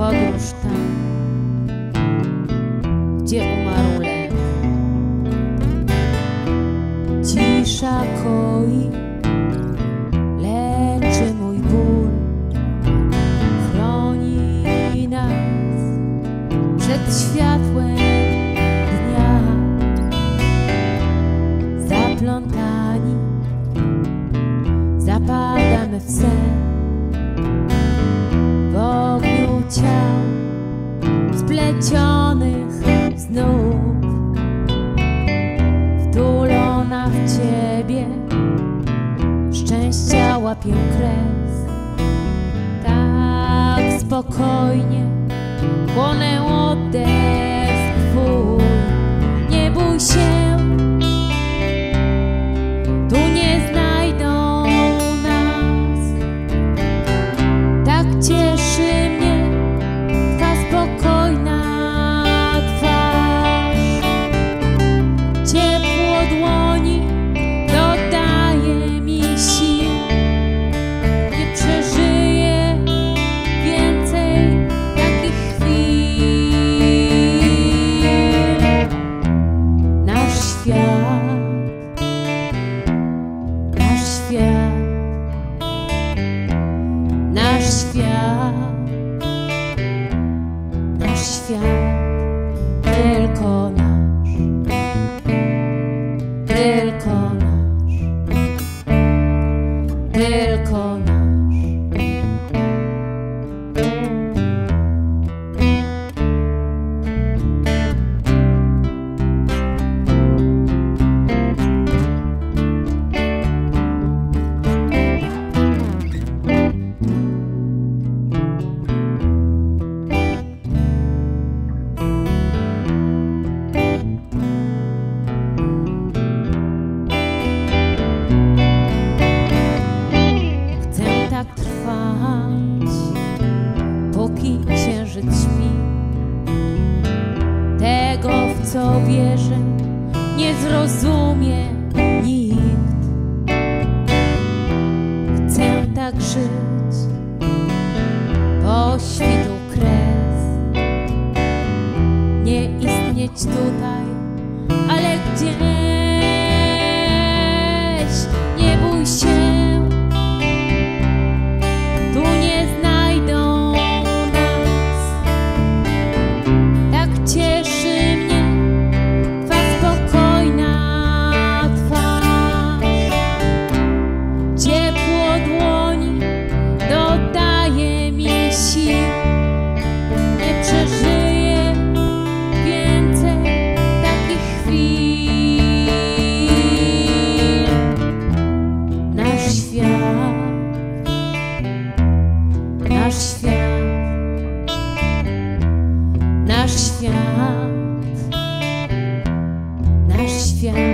vó. Splecionych znów wtulona w ciebie. Szczęścia łapię kres. Tak spokojnie płonę oddech old one. Tak trwać, póki księżyc śpi. Tego, w co wierzę, nie zrozumie nikt. Chcę tak żyć, po świtu kres. Nie istnieć tutaj, ale gdzieś świat, nasz świat.